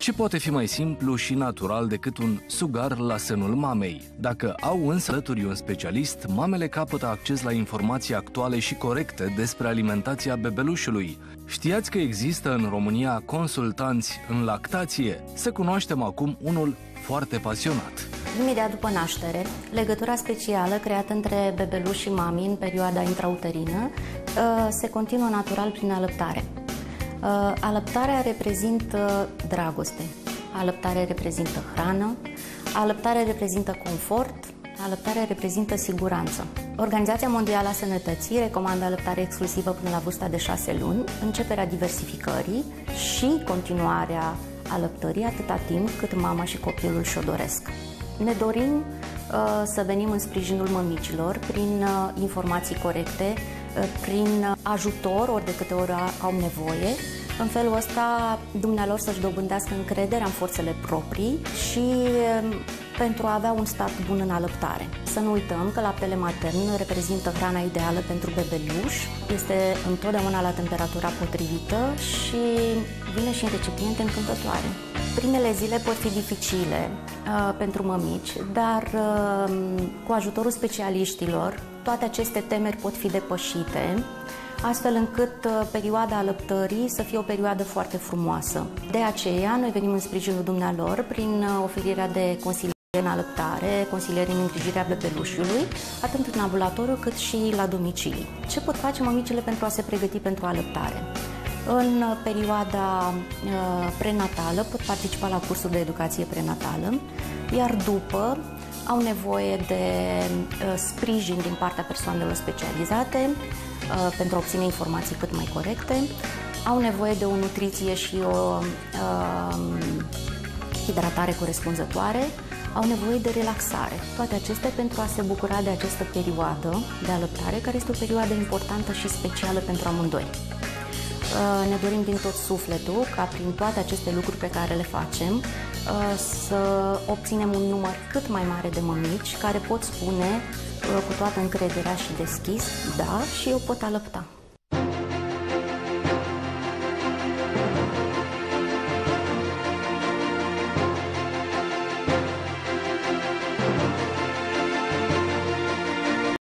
Ce poate fi mai simplu și natural decât un sugar la sânul mamei? Dacă au însă alături un specialist, mamele capătă acces la informații actuale și corecte despre alimentația bebelușului. Știați că există în România consultanți în lactație? Să cunoaștem acum unul foarte pasionat. Imediat după naștere, legătura specială creată între bebeluș și mami în perioada intrauterină uh, se continuă natural prin alăptare. Uh, alăptarea reprezintă dragoste, alăptarea reprezintă hrană, alăptarea reprezintă confort, alăptarea reprezintă siguranță. Organizația Mondială a Sănătății recomandă alăptare exclusivă până la vârsta de 6 luni, începerea diversificării și continuarea alăptării atâta timp cât mama și copilul și-o doresc. Ne dorim uh, să venim în sprijinul mămicilor prin uh, informații corecte, uh, prin ajutor ori de câte ori au nevoie. În felul ăsta, dumnealor să-și dobândească încrederea în forțele proprii și um, pentru a avea un start bun în alăptare. Să nu uităm că laptele matern reprezintă hrana ideală pentru bebeluș, este întotdeauna la temperatura potrivită și vine și în recipiente încântătoare. Primele zile pot fi dificile uh, pentru mămici, dar uh, cu ajutorul specialiștilor, toate aceste temeri pot fi depășite, astfel încât uh, perioada alăptării să fie o perioadă foarte frumoasă. De aceea, noi venim în sprijinul dumnealor prin uh, oferirea de consiliere în alăptare, consiliere în îngrijirea bebelușului, atât în ambulatoriu cât și la domiciliu. Ce pot face mămicile pentru a se pregăti pentru alăptare? În perioada uh, prenatală pot participa la cursuri de educație prenatală, iar după au nevoie de uh, sprijin din partea persoanelor specializate uh, pentru a obține informații cât mai corecte, au nevoie de o nutriție și o hidratare corespunzătoare, au nevoie de relaxare. Toate acestea pentru a se bucura de această perioadă de alăptare, care este o perioadă importantă și specială pentru amândoi. Uh, ne dorim din tot sufletul ca prin toate aceste lucruri pe care le facem uh, să obținem un număr cât mai mare de mămici care pot spune uh, cu toată încrederea și deschis, da, și eu pot alăpta.